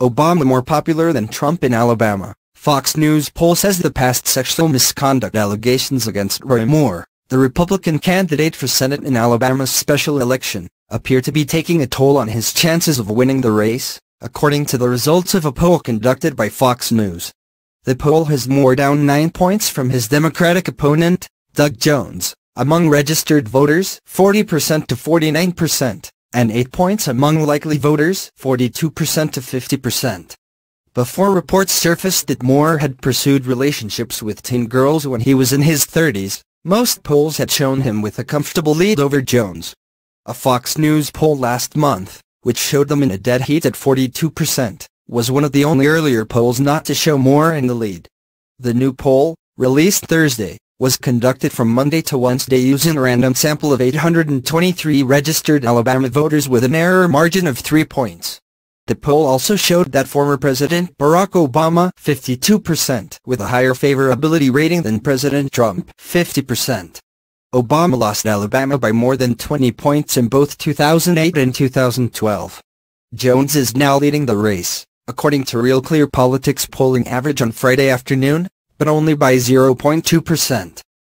Obama more popular than Trump in Alabama. Fox News poll says the past sexual misconduct allegations against Roy Moore, the Republican candidate for Senate in Alabama's special election, appear to be taking a toll on his chances of winning the race, according to the results of a poll conducted by Fox News. The poll has Moore down nine points from his Democratic opponent, Doug Jones, among registered voters 40% to 49%, and 8 points among likely voters 42% to 50%. Before reports surfaced that Moore had pursued relationships with teen girls when he was in his 30s, most polls had shown him with a comfortable lead over Jones. A Fox News poll last month, which showed them in a dead heat at 42%, was one of the only earlier polls not to show Moore in the lead. The new poll, released Thursday, was conducted from Monday to Wednesday using a random sample of 823 registered Alabama voters with an error margin of 3 points. The poll also showed that former President Barack Obama 52% with a higher favorability rating than President Trump 50%. Obama lost Alabama by more than 20 points in both 2008 and 2012. Jones is now leading the race, according to Real Clear Politics polling average on Friday afternoon, but only by 0.2%.